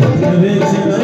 Tá Parabéns,